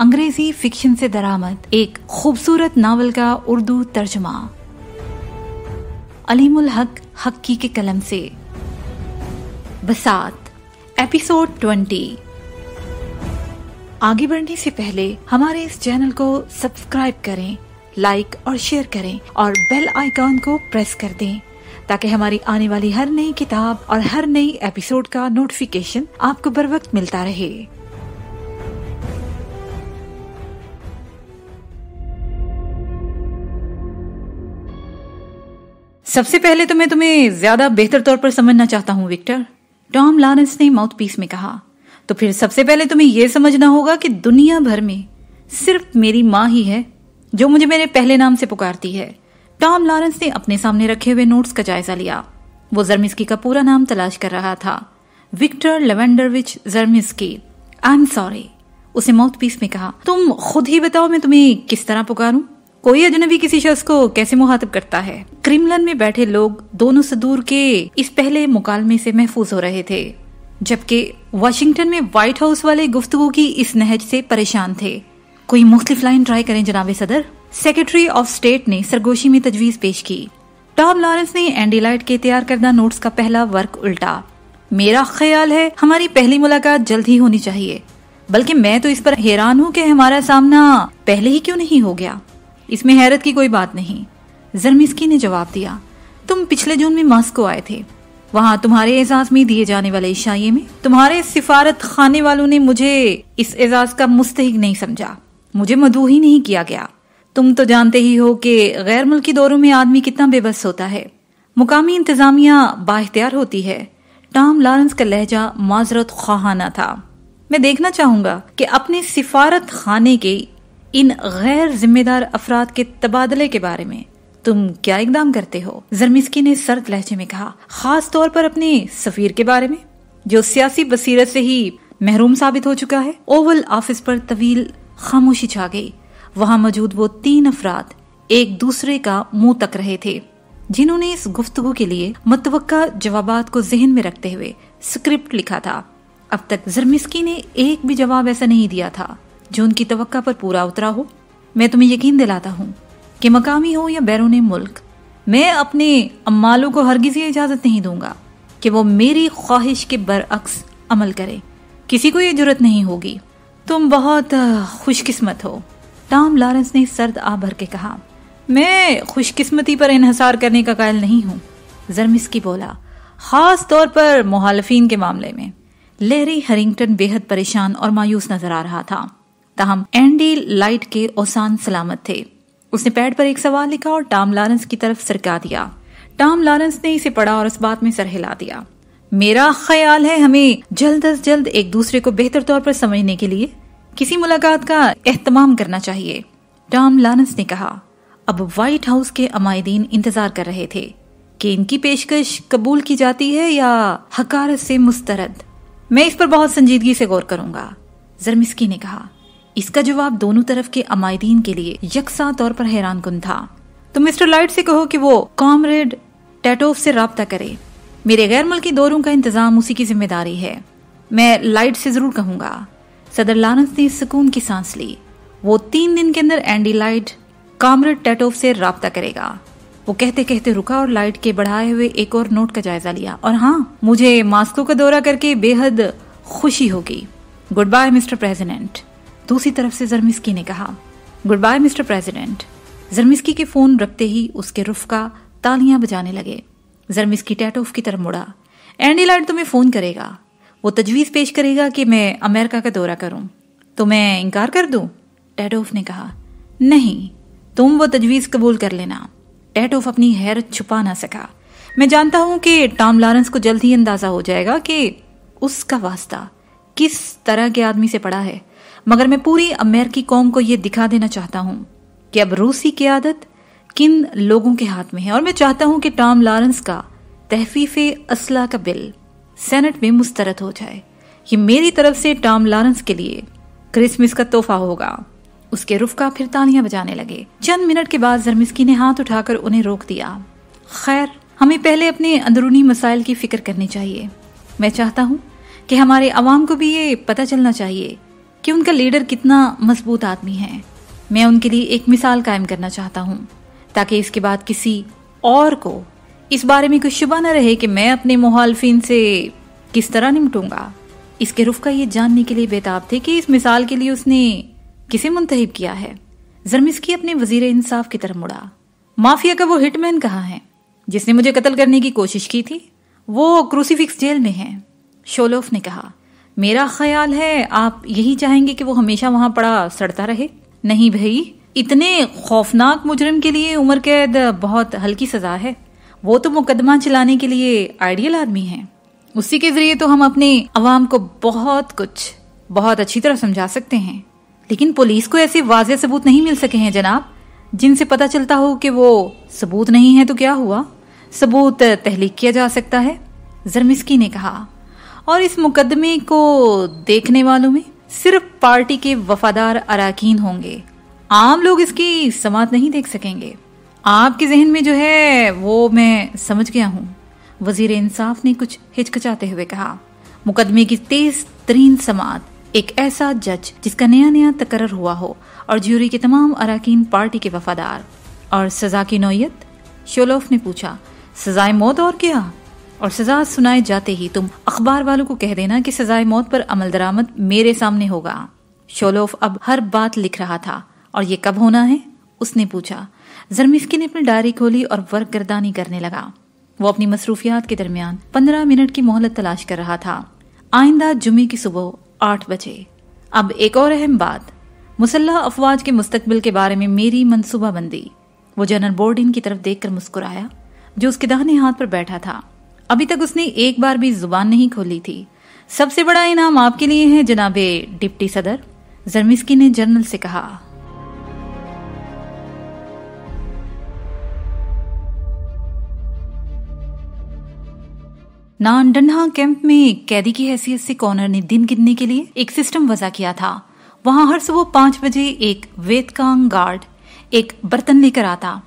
अंग्रेज़ी फिक्शन से दरामद एक खूबसूरत नावल का उर्दू तर्जमा। अलीमुल हक, हक्की के कलम से। बसात एपिसोड ट्वेंटी आगे बढ़ने से पहले हमारे इस चैनल को सब्सक्राइब करें लाइक और शेयर करें और बेल आइकॉन को प्रेस कर दें, ताकि हमारी आने वाली हर नई किताब और हर नई एपिसोड का नोटिफिकेशन आपको बर वक्त मिलता रहे। सबसे पहले तो मैं तुम्हें ज़्यादा बेहतर तौर पर समझना चाहता हूँ, विक्टर। टॉम लॉरेंस ने माउथ पीस में कहा तो फिर सबसे पहले तुम्हें यह समझना होगा कि दुनिया भर में सिर्फ़ मेरी माँ ही है, जो मुझे मेरे पहले नाम से पुकारती है। टॉम लॉरेंस ने अपने सामने रखे हुए नोट्स का जायजा लिया। वो जर्मिस्की का पूरा नाम तलाश कर रहा था। विक्टर लेवेंडरविच जर्मिस्की आई एम सॉरी उसे माउथ पीस में कहा, तुम खुद ही बताओ मैं तुम्हें किस तरह पुकारूं? कोई अजनबी किसी शख्स को कैसे मुहातब करता है? क्रिमलन में बैठे लोग दोनों से दूर के इस पहले मुकालमे से महफूज हो रहे थे, जबकि वाशिंगटन में व्हाइट हाउस वाले गुफ्तगु की इस नहज से परेशान थे। कोई मुख्तलिफ़ लाइन ट्राई करें जनाब सदर। सेक्रेटरी ऑफ़ स्टेट ने सरगोशी में तजवीज पेश की। टॉम लॉरेंस ने एंडी लाइट के तैयार करदा नोट्स का पहला वर्क उल्टा। मेरा ख्याल है हमारी पहली मुलाकात जल्द ही होनी चाहिए, बल्कि मैं तो इस पर हैरान हूँ कि हमारा सामना पहले ही क्यों नहीं हो गया। इसमें हैरत की कोई बात नहीं। जरमिस्की ने जवाब दिया, तुम पिछले जून में मास्को आए थे। वहाँ तुम्हारे एजाज में दिए जाने वाले इशाइये में, तुम्हारे सिफारत खाने वालों ने मुझे इस एजाज का मुस्तक नहीं समझा। मुझे मदू ही नहीं किया गया। तुम तो जानते ही हो कि गैर मुल्की दौरों में आदमी कितना बेबस होता है। मुकामी इंतजामिया बाख्तियार होती है। टॉम लॉरेंस का लहजा माजरत खाना था। मैं देखना चाहूँगा कि अपने सिफारत खाने के इन गैर जिम्मेदार अफराद के तबादले के बारे में। तुम क्या इकदाम करते हो? जरमिस्की ने सर्द लहजे में कहा, खास तौर पर अपने सफीर के बारे में, जो सियासी बसीरत से ही महरूम साबित हो चुका है। ओवल ऑफ़िस पर तवील खामोशी छा गई। वहाँ मौजूद वो तीन अफराद एक दूसरे का मुँह तक रहे थे, जिन्होंने इस गुफ्तगु के लिए मतवक्का जवाब को जहन में रखते हुए स्क्रिप्ट लिखा था। अब तक जरमिस्की ने एक भी जवाब ऐसा नहीं दिया था। जो उनकी तवक्का पर पूरा उतरा हो, मैं तुम्हें यकीन दिलाता हूँ कि मकामी हो या बैरून मुल्क, मैं अपने अम्मालों को हरगिज ये इजाज़त नहीं दूँगा कि वो मेरी ख्वाहिश के बरअक्स अमल करे। किसी को ये ज़रूरत नहीं होगी। तुम बहुत खुशकिस्मत हो। टॉम लॉरेंस ने सर्द आ भर के कहा, मैं खुशकिस्मती पर इन्हसार करने का कायल नहीं हूँ, जरमिस की बोला, खास तौर पर मुहालफिन के मामले में। लेरी हरिंगटन बेहद परेशान और मायूस नज़र आ रहा था। ताहम एंडी लाइट के ओसान सलामत थे। उसने पैड पर एक सवाल लिखा और टॉम लॉरेंस की तरफ़ सरका दिया। टॉम लॉरेंस ने इसे पढ़ा और इस बात में सर हिला दिया। मेरा ख्याल है हमें जल्द अज जल्द एक दूसरे को बेहतर तौर पर समझने के लिए किसी मुलाकात का एहतमाम करना चाहिए, टॉम लॉरेंस ने कहा। अब व्हाइट हाउस के अमायदीन इंतज़ार कर रहे थे कि इनकी पेशकश कबूल की जाती है या हकारत से मुस्तरद। मैं इस पर बहुत संजीदगी से गौर करूँगा जरमिस्की ने कहा। इसका जवाब दोनों तरफ़ के अमायदीन के लिए यकसा तौर पर हैरान कन था। तो मिस्टर लाइट से कहो कि वो कॉमरेड टेटोफ से रबता करे। मेरे गैर मुल्की दौरों का इंतज़ाम उसी की ज़िम्मेदारी है। मैं लाइट से ज़रूर कहूँगा। सदर लानस ने सुकून की सांस ली। वो तीन दिन के अंदर एंडी लाइट कॉमरेड टेटोफ से रबता करेगा। वो कहते कहते रुका और लाइट के बढ़ाए हुए एक और नोट का जायजा लिया। और हाँ मुझे मास्को का दौरा करके बेहद खुशी होगी। Good bye mister president. दूसरी तरफ़ से जरमिस्की ने कहा गुड बाय मिस्टर प्रेसिडेंट. जरमिस्की के फ़ोन रखते ही उसके रुफ का तालियाँ बजाने लगे। जरमिस्की टैटोफ की तरफ़ मुड़ा। एंडी लाइट तुम्हें फ़ोन करेगा। वो तजवीज पेश करेगा कि मैं अमेरिका का दौरा करूँ। तो मैं इनकार कर दूँ? टैटोफ ने कहा, नहीं, तुम वो तजवीज कबूल कर लेना। टैटोफ अपनी हैरत छुपा ना सका। मैं जानता हूँ कि टॉम लॉरेंस को जल्द ही अंदाज़ा हो जाएगा कि उसका वास्ता किस तरह के आदमी से पड़ा है। मगर मैं पूरी अमेरिकी कौम को यह दिखा देना चाहता हूँ कि अब रूसी की आदत किन लोगों के हाथ में है। और मैं चाहता हूँ कि टॉम लॉरेंस का तहफीफ असला का बिल सेनेट में मुस्तरद हो जाए। ये मेरी तरफ़ से टॉम लॉरेंस के लिए क्रिसमस का तोहफा होगा। उसके रुफका फिर तालियाँ बजाने लगे। चंद मिनट के बाद जरमिस्की ने हाथ उठाकर उन्हें रोक दिया। खैर, हमें पहले अपने अंदरूनी मसाइल की फ़िक्र करनी चाहिए। मैं चाहता हूँ कि हमारे आवाम को भी ये पता चलना चाहिए कि उनका लीडर कितना मज़बूत आदमी है। मैं उनके लिए एक मिसाल कायम करना चाहता हूँ, ताकि इसके बाद किसी और को इस बारे में कोई शुबा न रहे कि मैं अपने मुहालफिन से किस तरह निपटूँगा। इसके रुख का ये जानने के लिए बेताब थे कि इस मिसाल के लिए उसने किसे मुंतब किया है। जरमिस्की अपने वज़ीर इंसाफ की तरफ़ मुड़ा। माफिया का वो हिटमैन कहाँ है? जिसने मुझे कत्ल करने की कोशिश की थी, वो क्रूसीफिक्स जेल में है, शोलोफ ने कहा। मेरा ख्याल है आप यही चाहेंगे कि वो हमेशा वहाँ पड़ा सड़ता रहे? नहीं भाई, इतने खौफनाक मुजरिम के लिए उम्र कैद बहुत हल्की सजा है। वो तो मुकदमा चलाने के लिए आइडियल आदमी है। उसी के ज़रिए तो हम अपने अवाम को बहुत कुछ, बहुत अच्छी तरह समझा सकते हैं। लेकिन पुलिस को ऐसे वाजे सबूत नहीं मिल सके हैं, जनाब। जिनसे पता चलता हो कि वो सबूत नहीं है तो क्या हुआ? सबूत तहलीक किया जा सकता है? जरमिस्की ने कहा। और इस मुकदमे को देखने वालों में सिर्फ़ पार्टी के वफादार अरकान होंगे। आम लोग इसकी समात नहीं देख सकेंगे। आपके जहन में जो है, वो मैं समझ गया हूँ। वज़ीर इंसाफ ने कुछ हिचकिचाते हुए कहा, मुकदमे की तेज, तरीन समात, एक ऐसा जज जिसका नया नया तकरर हुआ हो और ज्यूरी के तमाम अरकान पार्टी के वफादार। और सजा की नोयत? शोलोफ ने पूछा, सजाए मौत और क्या? और सजा सुनाए जाते ही तुम अखबार वालों को कह देना कि सजाए मौत पर अमल दरामद मेरे सामने होगा। शोलोफ अब हर बात लिख रहा था और ये कब होना है? उसने पूछा। जरमिस्की ने अपनी डायरी खोली और वर्क गर्दानी करने लगा। वो अपनी मसरूफियात के दरमियान पंद्रह मिनट की मोहलत तलाश कर रहा था। आइंदा जुमे की सुबह आठ बजे। अब एक और अहम बात। मुसल्ह अफवाज के मुस्तकबिल के बारे में मेरी मनसूबा बंदी वो जनरल बोर्डिन की तरफ़ देखकर मुस्कुराया, जो उसके दाहिने हाथ पर बैठा था। अभी तक उसने एक बार भी ज़ुबान नहीं खोली थी। सबसे बड़ा इनाम आपके लिए है, जनाबे डिप्टी सदर, जरमिस्की ने जनरल से कहा। नानडंडा कैंप में कैदी की हैसियत से कॉर्नर ने दिन गिनने के लिए एक सिस्टम वजह किया था। वहाँ हर सुबह पाँच बजे एक वेदकांग गार्ड एक बर्तन लेकर आता,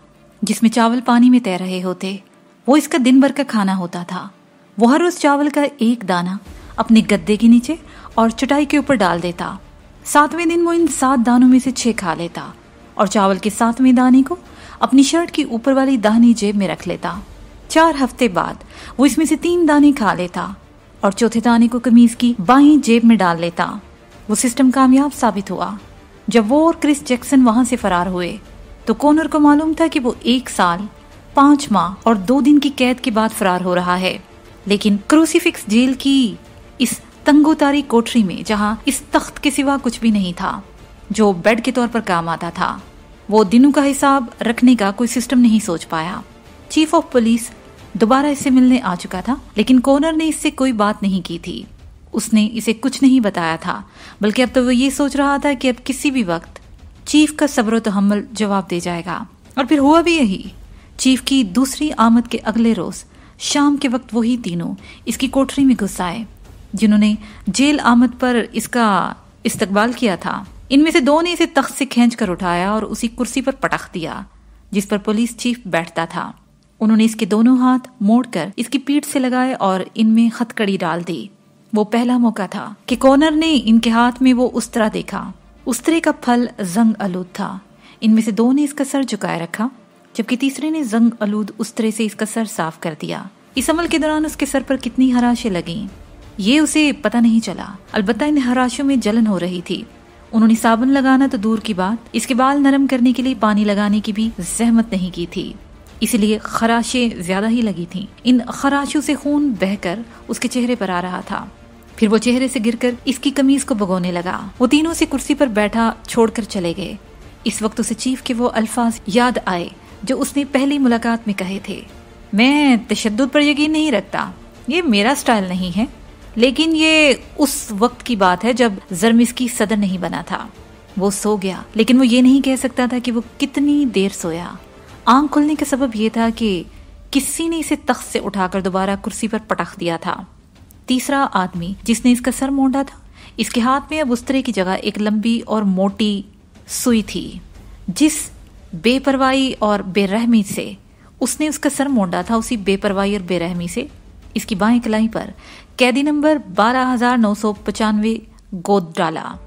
जिसमें चावल पानी में तैर रहे होते। वो इसका दिन भर का खाना होता था। वो हर रोज चावल का एक दाना अपने गद्दे के नीचे और चटाई के ऊपर डाल देता। सातवें दिन वो इन सात दानों में से छह खा लेता और चावल के सातवें दाने को अपनी शर्ट की ऊपर वाली दाहनी जेब में रख लेता। चार हफ़्ते बाद वो इसमें से तीन दाने खा लेता और चौथे दाने को कमीज की बाई जेब में डाल लेता। वो सिस्टम कामयाब साबित हुआ। जब वो और क्रिस जैक्सन वहाँ से फरार हुए तो कोनर को मालूम था कि वो एक साल पाँच माह और दो दिन की कैद के बाद फरार हो रहा है। लेकिन क्रूसीफिक्स जेल की इस तंगोतारी कोठरी में, जहाँ इस तख्त के सिवा कुछ भी नहीं था, जो बेड के तौर पर काम आता था, वो दिनों का हिसाब रखने का कोई सिस्टम नहीं सोच पाया। चीफ ऑफ़ पुलिस दोबारा इससे मिलने आ चुका था, लेकिन कोनर ने इससे कोई बात नहीं की थी। उसने इसे कुछ नहीं बताया था, बल्कि अब तो वो ये सोच रहा था कि अब किसी भी वक्त चीफ का सब्र तहमल जवाब दे जाएगा। और फिर हुआ भी यही। चीफ की दूसरी आमद के अगले रोज, शाम के वक्त वही तीनों इसकी कोठरी में घुस आए, जिन्होंने जेल आमद पर इसका इस्तकबाल किया था। इनमें से दो ने इसे तख्त से खींच कर उठाया और उसी कुर्सी पर पटख दिया, जिस पर पुलिस चीफ बैठता था। उन्होंने इसके दोनों हाथ मोड़कर इसकी पीठ से लगाए और इनमें खतकड़ी डाल दी। वो पहला मौका था कि कॉर्नर ने इनके हाथ में वो उस्तरा देखा। उस्तरे का फल जंग आलूद था। इनमें से दो ने इसका सर झुकाए रखा जबकि तीसरे ने जंग आलूद उस तरह से इसका सर साफ़ कर दिया। इस अमल के दौरान उसके सर पर कितनी हराशें लगी। ये उसे पता नहीं चला। अलबत्ता इन हराशों में जलन हो रही थी। उन्होंने साबुन लगाना तो दूर की बात। इसके बाल नरम करने के लिए पानी लगाने की भी जहमत नहीं की थी। इसलिए खराशें ज़्यादा ही लगी थीं। इन खराशों से खून बहकर उसके चेहरे पर आ रहा था। फिर वो चेहरे से गिरकर इसकी कमीज को भगोने लगा। वो तीनों से कुर्सी पर बैठा छोड़कर चले गए। इस वक्त उसे चीफ के वो अल्फाज याद आए। जो उसने पहली मुलाकात में कहे थे। मैं तशद पर यकीन नहीं रखता। ये मेरा स्टाइल नहीं है, लेकिन ये उस वक्त की बात है जब जर्मिस की सदर नहीं बना था। वो सो गया, लेकिन वो ये नहीं कह सकता था कि वो कितनी देर सोया। आँख खुलने का सबब यह था कि किसी ने इसे तख्त से उठाकर दोबारा कुर्सी पर पटख दिया था। तीसरा आदमी, जिसने इसका सर मोड़ा था, इसके हाथ में अब उस तरह की जगह एक लंबी और मोटी सुई थी, जिस बेपरवाही और बेरहमी से। उसने उसका सर मोड़ा था, उसी बेपरवाही और बेरहमी से। इसकी बाएँ कलाई पर कैदी नंबर बारह गोद डाला।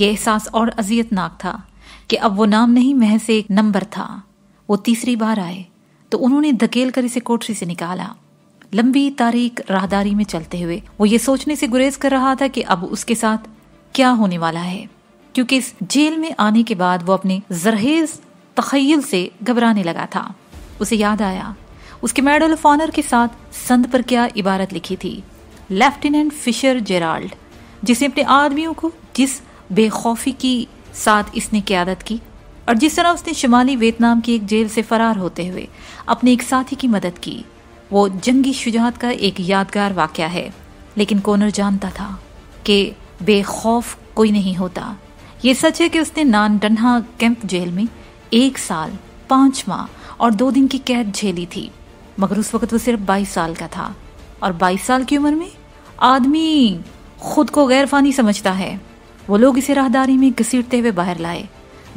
यह एहसास और अजियतनाक था कि अब वो नाम नहीं, महज एक नंबर था। वो तीसरी बार आए तो उन्होंने धकेल कर इसे कोठरी से निकाला। लंबी तारीख राहदारी में चलते हुए वो ये सोचने से गुरेज कर रहा था कि अब उसके साथ क्या होने वाला है, क्योंकि इस जेल में आने के बाद वो अपने जरहेज तखयल से घबराने लगा था। उसे याद आया, उसके मेडल ऑफ़ ऑनर के साथ संत पर क्या इबारत लिखी थी? लेफ्टिनेंट फिशर जेराल्ड जिसने अपने आदमियों को जिस बेखौफी की साथ इसने क्यादत की और जिस तरह उसने शुमाली वियतनाम की एक जेल से फरार होते हुए अपने एक साथी की मदद की, वो जंगी शुजात का एक यादगार वाक्य है। लेकिन कोनर जानता था कि बेखौफ कोई नहीं होता। ये सच है कि उसने नान डन्हा कैंप जेल में एक साल, पाँच माह और दो दिन की कैद झेली थी, मगर उस वक्त वो सिर्फ़ बाईस साल का था। और बाईस साल की उम्र में आदमी खुद को गैर फानी समझता है। वो लोग इसे राहदारी में घसीटते हुए बाहर लाए।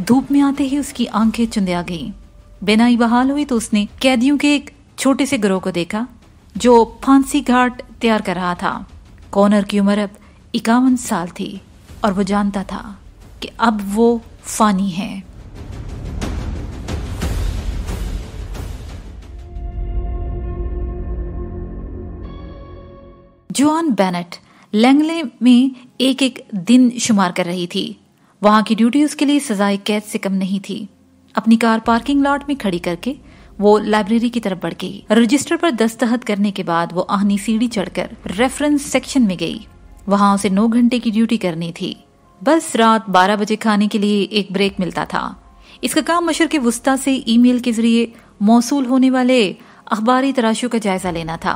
धूप में आते ही उसकी आँखें चुंदिया गईं। बेनाई बहाल हुई तो उसने कैदियों के एक छोटे से गिरोह को देखा, जो फांसी घाट तैयार कर रहा था। कॉर्नर की उम्र अब इक्यावन साल थी और वो जानता था कि अब वो फानी है। जोआन बेनेट लैंगले में एक एक दिन शुमार कर रही थी। वहाँ की ड्यूटी उसके लिए सजाए कैद से कम नहीं थी। अपनी कार पार्किंग लॉट में खड़ी करके वो लाइब्रेरी की तरफ़ बढ़ गई। रजिस्टर पर दस्तखत करने के बाद वो आहनी सीढ़ी चढ़कर रेफरेंस सेक्शन में गई। वहाँ उसे नौ घंटे की ड्यूटी करनी थी। बस रात बारह बजे खाने के लिए एक ब्रेक मिलता था। इसका काम मशर के वस्ता से ईमेल के ज़रिए मौसू होने वाले अखबारी तराशों का जायजा लेना था।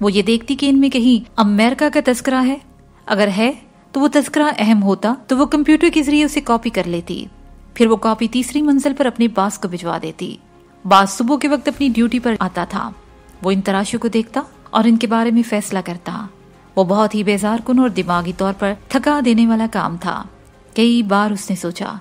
वो ये देखती कि इनमें कहीं अमेरिका का तस्करा है। अगर है तो वो तस्करा अहम होता तो वो कंप्यूटर के ज़रिए उसे कॉपी कर लेती। फिर वो कॉपी तीसरी मंजिल पर अपने बास को भिजवा देती। बास सुबह के वक्त अपनी ड्यूटी पर आता था। वो इन तराशों को देखता और इनके बारे में फैसला करता। वो बहुत ही बेजार कुन और दिमागी तौर पर थका देने वाला काम था। कई बार उसने सोचा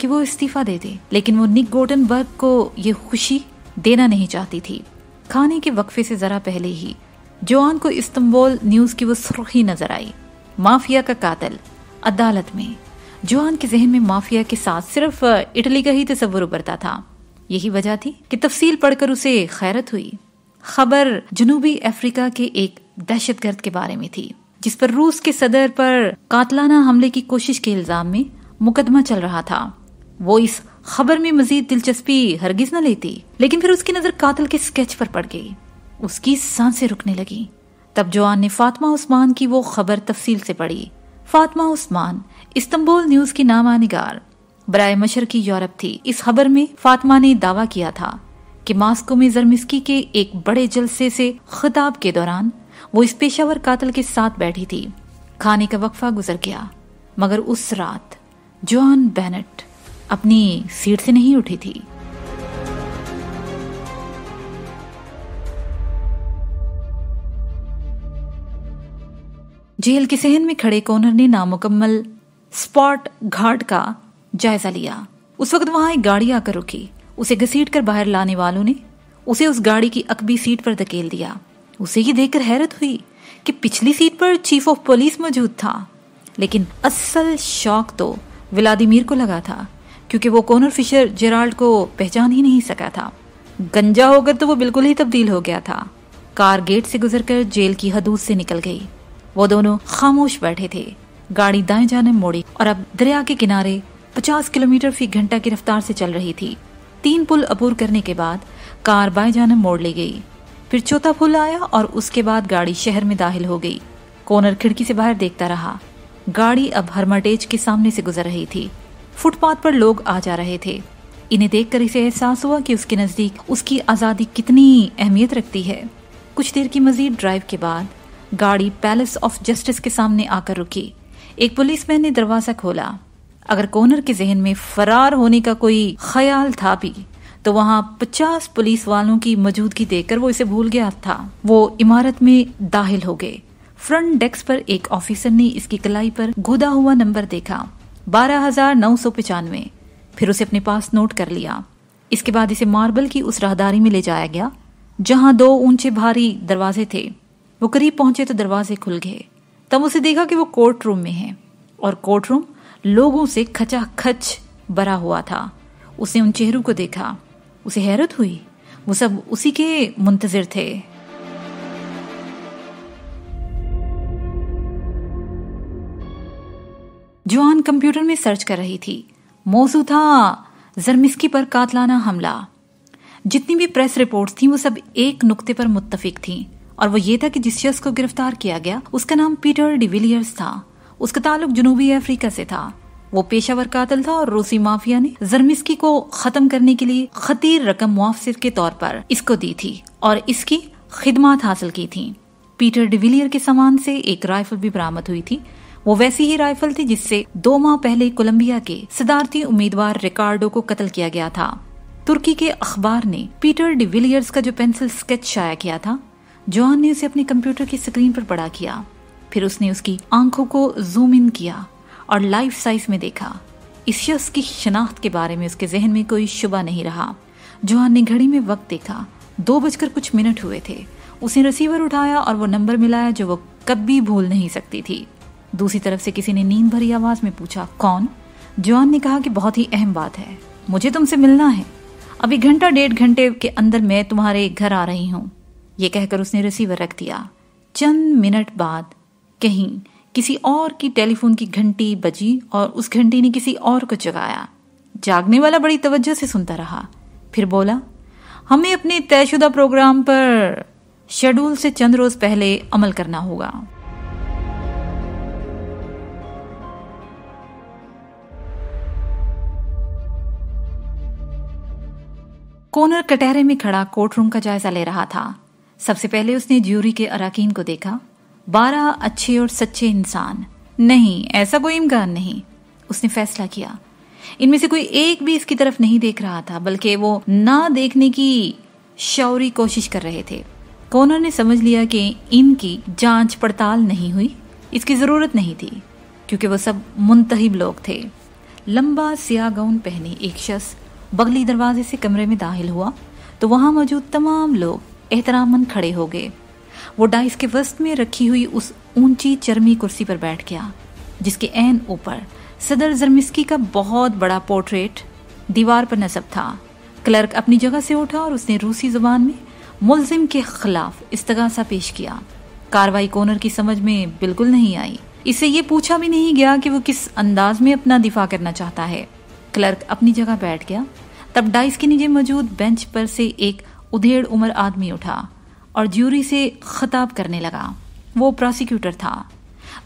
कि वो इस्तीफा दे दे, लेकिन वो निक गोटनबर्ग को ये खुशी देना नहीं चाहती थी। खाने के वक्फे से जरा पहले ही जोआन को इस्तंबुल न्यूज़ की वो सुर्खी नज़र आई। माफिया का कातल, अदालत में। जोआन के जहन में माफिया के साथ सिर्फ़ इटली का ही तस्वुर उभरता था। यही वजह थी कि तफसील पढ़कर उसे खैरत हुई। खबर जनूबी अफ्रीका के एक दहशतगर्द के बारे में थी, जिस पर रूस के सदर पर कातलाना हमले की कोशिश के इल्ज़ाम में मुकदमा चल रहा था। वो इस खबर में मजीद दिलचस्पी हरगिज न लेती, लेकिन फिर उसकी नज़र कातल के स्केच पर पड़ गई। उसकी साँसें रुकने लगी। तब जवान ने फातिमा उस्मान की वो खबर तफसील से पढ़ी। फातिमा उस्मान, इस्तंबुल न्यूज़ की नामा निगार बराए मशर की यूरोप थी। इस खबर में फातिमा ने दावा किया था कि मास्को में जरमिस्की के एक बड़े जलसे से खिताब के दौरान वो इस पेशावर कातल के साथ बैठी थी। खाने का वक्फा गुजर गया, मगर उस रात जॉन बेनेट अपनी सीट से नहीं उठी थी। जेल के सहन में खड़े कोनर ने नामुकम्मल स्पॉट घाट का जायजा लिया। उस वक्त वहाँ एक गाड़ी आकर रुकी। उसे घसीट कर बाहर लाने वालों ने उसे उस गाड़ी की अकबी सीट पर धकेल दिया। उसे ये देखकर हैरत हुई कि पिछली सीट पर चीफ ऑफ़ पुलिस मौजूद था। लेकिन असल शौक तो व्लादिमीर को लगा था, क्योंकि वो कोनर फिशर जेराल्ड को पहचान ही नहीं सका था। गंजा होकर तो वो बिल्कुल ही तब्दील हो गया था। कार गेट से गुजरकर जेल की हदूद से निकल गई। वो दोनों खामोश बैठे थे। गाड़ी दाएँ जाने मोड़ी और अब दरिया के किनारे 50 किलोमीटर फ़ी घंटा की रफ्तार से चल रही थी। तीन पुल अबूर करने के बाद कार बाएँ जाने मोड़ ली गई। फिर चौथा पुल आया और उसके बाद गाड़ी शहर में दाखिल हो गई। कोनर खिड़की से बाहर देखता रहा। गाड़ी अब हरमटेज के सामने से गुजर रही थी। फुटपाथ पर लोग आ जा रहे थे। इन्हें देखकर इसे एहसास हुआ कि उसके नज़दीक उसकी आज़ादी कितनी अहमियत रखती है। कुछ देर की मजीद ड्राइव के बाद गाड़ी पैलेस ऑफ़ जस्टिस के सामने आकर रुकी। एक पुलिसमैन ने दरवाज़ा खोला। अगर कोनर के जहन में फरार होने का कोई ख्याल था भी तो वहाँ पचास पुलिस वालों की मौजूदगी देखकर वो इसे भूल गया था। वो इमारत में दाखिल हो गए। फ्रंट डेस्क पर एक ऑफिसर ने इसकी कलाई पर गोदा हुआ नंबर देखा, बारह हज़ार नौ सौ पचानवे। फिर उसे अपने पास नोट कर लिया। इसके बाद इसे मार्बल की उस राहदारी में ले जाया गया, जहाँ दो ऊँचे भारी दरवाजे थे। वो करीब पहुँचे तो दरवाजे खुल गए। तब उसे देखा कि वो कोर्ट रूम में है। और कोर्ट रूम लोगों से खचाखच भरा हुआ था। उसने उन चेहरों को देखा। उसे हैरत हुई। वो सब उसी के मुंतजिर थे। जोआन कंप्यूटर में सर्च कर रही थी। मौजू था जरमिस्की पर कातलाना हमला। जितनी भी प्रेस रिपोर्ट्स थी, वो सब एक नुक्ते पर मुत्तफिक थी। और वो ये था कि जिस शख्स को गिरफ़्तार किया गया, उसका नाम पीटर डिविलियर्स था। उसका ताल्लुक जनूबी अफ्रीका से था। वो पेशावर कातल था और रूसी माफिया ने जर्मिस्की को खत्म करने के लिए खतीर रकम मुआवजे के तौर पर इसको दी थी और इसकी खिदमत हासिल की थी। पीटर डिविलियर के सामान से एक राइफल भी बरामद हुई थी। वो वैसी ही राइफल थी जिससे दो माह पहले कोलंबिया के सदारती उम्मीदवार रिकार्डो को कत्ल किया गया था। तुर्की के अखबार ने पीटर डिविलियर्स का जो पेंसिल स्केच शाया किया था जॉन ने उसे अपने कंप्यूटर की स्क्रीन पर पड़ा किया। फिर उसने उसकी आँखों को जूम इन किया और लाइफ साइज़ में देखा। इस शख्स की शनाख्त के बारे में उसके जहन में कोई शुबा नहीं रहा। जोहान ने घड़ी में वक्त देखा। दो बजकर कुछ मिनट हुए थे। उसने रिसीवर उठाया और वो नंबर मिलाया जो वो कभी भूल नहीं सकती थी। दूसरी तरफ़ से किसी ने नींद भरी आवाज़ में पूछा, कौन? जॉन ने कहा कि बहुत ही अहम बात है। मुझे तुमसे मिलना है। अभी घंटा डेढ़ घंटे के अंदर मैं तुम्हारे घर आ रही हूँ। ये कहकर उसने रिसीवर रख दिया। चंद मिनट बाद कहीं किसी और की टेलीफोन की घंटी बजी और उस घंटी ने किसी और को जगाया। जागने वाला बड़ी तवज्जो से सुनता रहा। फिर बोला, हमें अपने तयशुदा प्रोग्राम पर शेड्यूल से चंद रोज पहले अमल करना होगा। कोनर कटहरे में खड़ा कोर्ट रूम का जायजा ले रहा था। सबसे पहले उसने ज्यूरी के अराकीन को देखा। बारह अच्छे और सच्चे इंसान। नहीं, ऐसा कोई इम्कान नहीं। उसने फैसला किया। इनमें से कोई एक भी इसकी तरफ़ नहीं देख रहा था, बल्कि वो ना देखने की शौरी कोशिश कर रहे थे। कोनर ने समझ लिया कि इनकी जाँच पड़ताल नहीं हुई? इसकी ज़रूरत नहीं थी, क्योंकि वो सब मुंतहिब लोग थे। लंबा सिया गाउन पहने एक शख्स बगली दरवाजे से कमरे में दाखिल हुआ तो वहाँ मौजूद तमाम लोग एहतरामन खड़े हो गए। वो डाइस के वस्त में रखी हुई उस ऊँची चरमी कुर्सी पर बैठ गया, जिसके एन ऊपर सदर जरमिस्की का बहुत बड़ा पोर्ट्रेट दीवार पर नसब था। क्लर्क अपनी जगह से उठा और उसने रूसी ज़ुबान में मुलजिम के खिलाफ इस्तगासा पेश किया। कार्रवाई कोनर की समझ में बिल्कुल नहीं आई। इसे ये पूछा भी नहीं गया कि वो किस अंदाज में अपना दिफा करना चाहता है। क्लर्क अपनी जगह बैठ गया, तब डाइस के नीचे मौजूद बेंच पर से एक उधेड़ उम्र आदमी उठा और ज्यूरी से खताब करने लगा। वो प्रोसिक्यूटर था।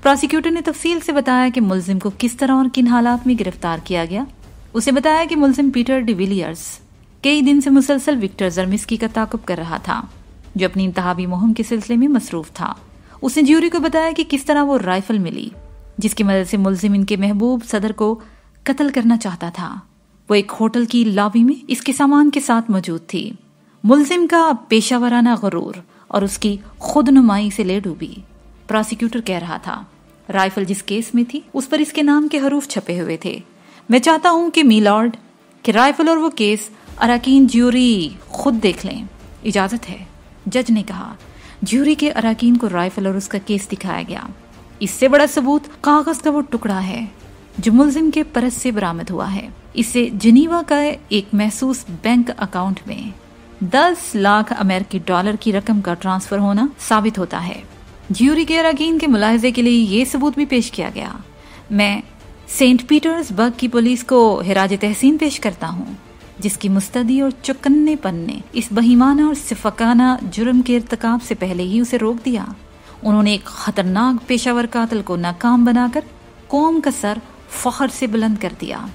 प्रोसिक्यूटर ने तफसील से बताया कि मुलजिम को किस तरह और किन हालात में गिरफ़्तार किया गया। उसे बताया कि मुलजिम पीटर डिविलियर्स कई दिन से मुसलसल विक्टर जर्मिस्की का ताकुब कर रहा था, जो अपनी इंतहाबी मुहिम के सिलसिले में मसरूफ था। उसने ज्यूरी को बताया कि किस तरह वो राइफल मिली, जिसकी मदद से मुलजिम इनके महबूब सदर को कत्ल करना चाहता था। वो एक होटल की लॉबी में इसके सामान के साथ मौजूद थी। मुलजिम का पेशावराना गरूर और उसकी खुद नुमाई से ले डूबी। प्रोसिक्यूटर कह रहा था, राइफल जिस केस में थी, उस पर इसके नाम के हरूफ छपे हुए थे। मैं चाहता हूँ कि मीलॉर्ड, कि राइफल और वो केस अराकीन ज्यूरी खुद देख लें। इजाज़त है, जज ने कहा। ज्यूरी के अराकीन को राइफल और उसका केस दिखाया गया। इससे बड़ा सबूत कागज़ का वो टुकड़ा है, जो मुलजिम के परस से बरामद हुआ है। इसे जनीवा का एक महसूस बैंक अकाउंट में 10 लाख अमेरिकी डॉलर की रकम का ट्रांसफ़र होना साबित होता है। ज्यूरी के अरकीन के मुलाहजे के लिए ये सबूत भी पेश किया गया। मैं सेंट पीटर्सबर्ग की पुलिस को हिराज तहसीन पेश करता हूँ, जिसकी मुस्तदी और चुकन्नेपन ने इस बहीमाना और सिफकाना जुर्म के इरतकाब से पहले ही उसे रोक दिया। उन्होंने एक खतरनाक पेशावर कातल को नाकाम बनाकर कौम का सर फखर से बुलंद कर दिया।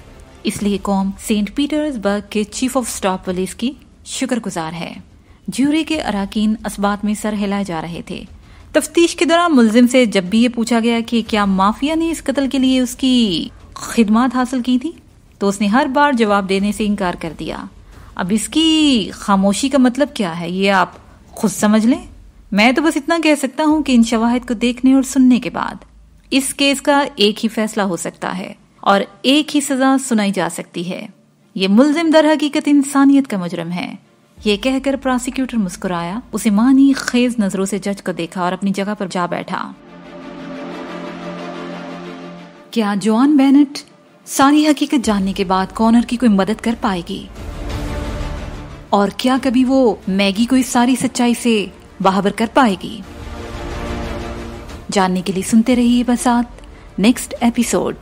इसलिए कौम सेंट पीटर्सबर्ग के चीफ ऑफ़ स्टाफ पुलिस की शुक्रगुजार है। ज्यूरी के अराकीन असबात में सर हिलाए जा रहे थे। तफ्तीश के दौरान मुलजिम से जब भी ये पूछा गया कि क्या माफिया ने इस कत्ल के लिए उसकी खिदमत हासिल की थी तो उसने हर बार जवाब देने से इनकार कर दिया। अब इसकी खामोशी का मतलब क्या है, ये आप खुद समझ लें। मैं तो बस इतना कह सकता हूँ कि इन शवाहद को देखने और सुनने के बाद इस केस का एक ही फैसला हो सकता है और एक ही सजा सुनाई जा सकती है। ये मुलजिम दर हकीकत इंसानियत का मुजरम है। ये कहकर प्रोसिक्यूटर मुस्कुराया, उसे मानी खेज नज़रों से जज को देखा और अपनी जगह पर जा बैठा। क्या जॉन बेनेट सारी हकीकत जानने के बाद कॉनर की कोई मदद कर पाएगी? और क्या कभी वो मैगी को इस सारी सच्चाई से बाहर कर पाएगी? जानने के लिए सुनते रहिए बसात नेक्स्ट एपिसोड।